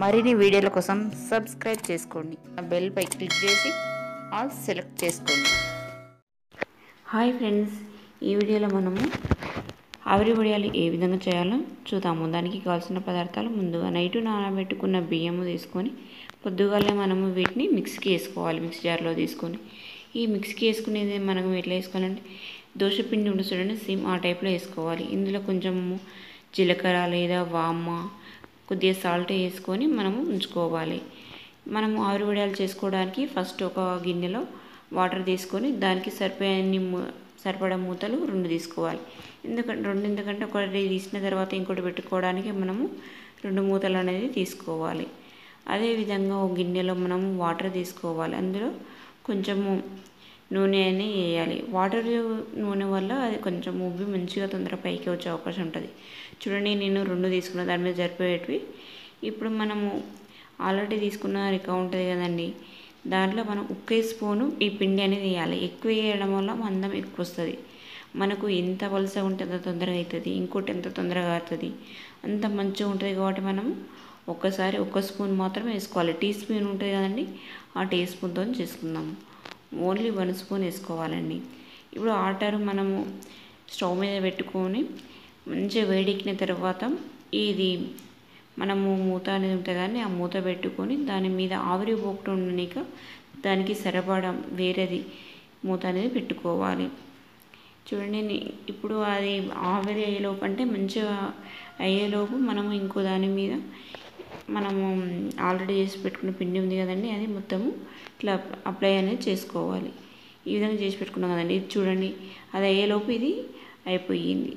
మరిన్ని వీడియోల కోసం సబ్స్క్రైబ్ చేసుకోండి. ఆ బెల్ పై క్లిక్ చేసి ఆల్ సెలెక్ట్ చేసుకోండి. హాయ్ ఫ్రెండ్స్ ఈ వీడియోలో మనము ఆవిరి వడియాలు ఏ విధంగా చేయాలో చూద్దాము. దానికి కావాల్సిన పదార్థాలు ముందుగా నైట్ నానబెట్టుకున్న బియ్యము తీసుకొని పొద్దుగాలే మనము వీటిని మిక్స్కి వేసుకోవాలి మిక్సీ జార్లో తీసుకొని. ఈ మిక్స్కి వేసుకునేది మనం ఎట్లా వేసుకోవాలంటే దోశ పిండి చూడండి సేమ్ ఆ టైప్లో వేసుకోవాలి. ఇందులో కొంచెము జీలకర్ర లేదా వామ కొద్దిగా సాల్ట్ వేసుకొని మనము ఉంచుకోవాలి. మనము ఆవిరి వడియాలు చేసుకోవడానికి ఫస్ట్ ఒక గిన్నెలో వాటర్ తీసుకొని దానికి సరిపోయే సరిపడా మూతలు రెండు తీసుకోవాలి. ఎందుకంటే రెండు ఎందుకంటే ఒకటి తీసిన తర్వాత ఇంకోటి పెట్టుకోవడానికి మనము రెండు మూతలు అనేది తీసుకోవాలి. అదేవిధంగా ఒక గిన్నెలో మనము వాటర్ తీసుకోవాలి. అందులో కొంచెము నూనె అని వేయాలి. వాటర్ నూనె వల్ల అది కొంచెం ఉబ్బి మంచిగా తొందర పైకి వచ్చే అవకాశం ఉంటుంది. చూడండి నేను రెండు తీసుకున్న దాని మీద జరిపేటివి ఇప్పుడు మనము ఆల్రెడీ తీసుకున్న రిక ఉంటుంది కదండి దాంట్లో మనం ఒకే స్పూను ఈ పిండి అనేది వేయాలి. ఎక్కువ వేయడం వల్ల మందం ఎక్కువ వస్తుంది. మనకు ఎంత వలస ఉంటే అంత తొందరగా అవుతుంది ఇంకోటి ఎంత తొందరగా అవుతుంది అంత మంచిగా ఉంటుంది కాబట్టి మనం ఒక్కసారి ఒక్క స్పూన్ మాత్రమే వేసుకోవాలి. టీ స్పూన్ ఉంటుంది కదండి ఆ టీ స్పూన్తో చేసుకుందాము. ఓన్లీ వన్ స్పూన్ వేసుకోవాలండి. ఇప్పుడు ఆటర్ మనము స్టవ్ మీద పెట్టుకొని మంచిగా వేడెక్కిన తర్వాత ఇది మనము మూత అనేది ఉంటుంది కానీ ఆ మూత పెట్టుకొని దాని మీద ఆవిరి పోకుండా ఉండక దానికి సరిపడా వేరేది మూత అనేది పెట్టుకోవాలి. చూడండి ఇప్పుడు అది ఆవిరి అయ్యేలోపు అంటే మంచిగా అయ్యేలోపు మనము ఇంకో దాని మీద మనము ఆల్రెడీ చేసి పెట్టుకున్న పిండి ఉంది కదండి అది మొత్తము ఇట్లా అప్లై అనేది చేసుకోవాలి. ఈ విధంగా చేసి పెట్టుకున్నాం కదండి ఇది చూడండి అది అయ్యేలోపు ఇది అయిపోయింది.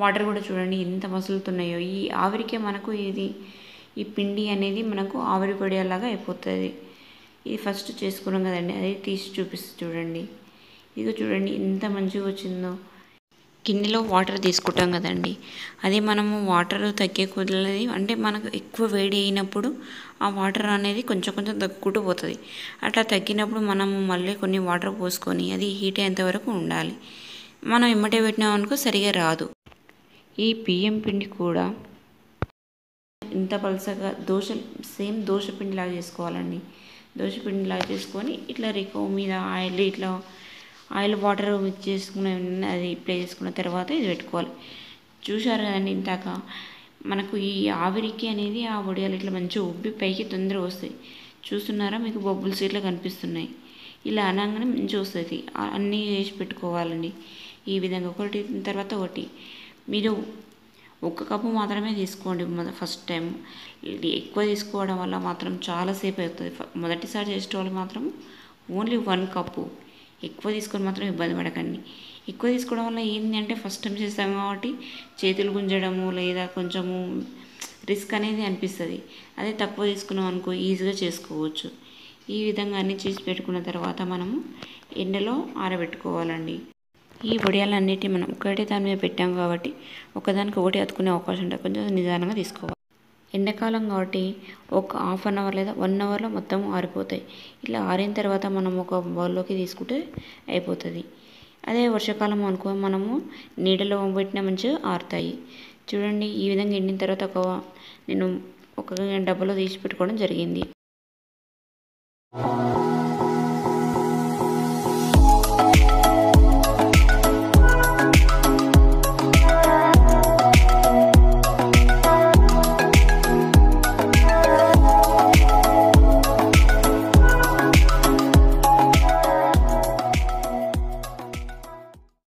వాటర్ కూడా చూడండి ఎంత మసులుతున్నాయో. ఈ ఆవిరికే మనకు ఇది ఈ పిండి అనేది మనకు ఆవిరి పడేలాగా అయిపోతుంది. ఇది ఫస్ట్ చేసుకున్నాం కదండి అది తీసి చూపిస్తుంది చూడండి. ఇదిగో చూడండి ఎంత మంచిగా వచ్చిందో. గిన్నెలో వాటర్ తీసుకుంటాం కదండి. అది మనము వాటర్ తగ్గే కొద్దీ అంటే మనకు ఎక్కువ వేడి అయినప్పుడు ఆ వాటర్ అనేది కొంచెం కొంచెం తగ్గుకుంటూ పోతుంది. అట్లా తగ్గినప్పుడు మనము మళ్ళీ కొన్ని వాటర్ పోసుకొని అది హీట్ అయ్యేంత వరకు ఉండాలి. మనం ఇమ్మటే పెట్టినాం అనుకో సరిగా రాదు. ఈ బియ్యం పిండి కూడా ఇంత పలసగా దోశ సేమ్ దోశ పిండిలాగా చేసుకోవాలండి. దోశ పిండిలాగా చేసుకొని ఇట్లా రికో మీద ఆయిల్ ఇట్లా ఆయిల్ వాటర్ మిక్స్ చేసుకున్న అది ప్లే చేసుకున్న తర్వాత ఇది పెట్టుకోవాలి. చూశారు కదండి ఇంతాక మనకు ఈ ఆవిరికి అనేది ఆ వడియాలు ఇట్లా మంచిగా ఉబ్బి పైకి తొందరగా వస్తాయి. చూస్తున్నారా? మీకు బొబ్బుల్స్ ఇట్లా కనిపిస్తున్నాయి. ఇలా అనగానే మంచిగా వస్తుంది. అన్నీ వేసి పెట్టుకోవాలండి. ఈ విధంగా ఒకటి తర్వాత ఒకటి. మీరు ఒక కప్పు మాత్రమే తీసుకోండి ఫస్ట్ టైం. ఎక్కువ తీసుకోవడం వల్ల మాత్రం చాలాసేపు అవుతుంది మొదటిసారి చేసే వాళ్ళు మాత్రం ఓన్లీ వన్ కప్పు. ఎక్కువ తీసుకొని మాత్రం ఇబ్బంది పడకండి. ఎక్కువ తీసుకోవడం వల్ల ఏంటి అంటే ఫస్ట్ టైం చేస్తాం కాబట్టి చేతులు గుంజడము లేదా కొంచెము రిస్క్ అనేది అనిపిస్తుంది. అదే తక్కువ తీసుకున్నాం అనుకో ఈజీగా చేసుకోవచ్చు. ఈ విధంగా అన్ని చేసి పెట్టుకున్న తర్వాత మనము ఎండలో ఆరబెట్టుకోవాలండి. ఈ వడియాలన్నిటి మనం ఒకటే దాని మీద పెట్టాం కాబట్టి ఒకదానికి ఒకటి అతుకునే అవకాశం ఉంటుంది. కొంచెం నిదానంగా తీసుకోవాలి. ఎండాకాలం కాబట్టి ఒక హాఫ్ అన్ అవర్ లేదా వన్ అవర్లో మొత్తం ఆరిపోతాయి. ఇట్లా ఆరిన తర్వాత మనం ఒక బౌల్లోకి తీసుకుంటే అయిపోతుంది. అదే వర్షాకాలం అనుకో మనము నీడలో పెట్టిన మంచిగా ఆరుతాయి. చూడండి ఈ విధంగా ఎండిన తర్వాత ఒక నేను ఒక డబ్బాలో తీసి పెట్టుకోవడం జరిగింది.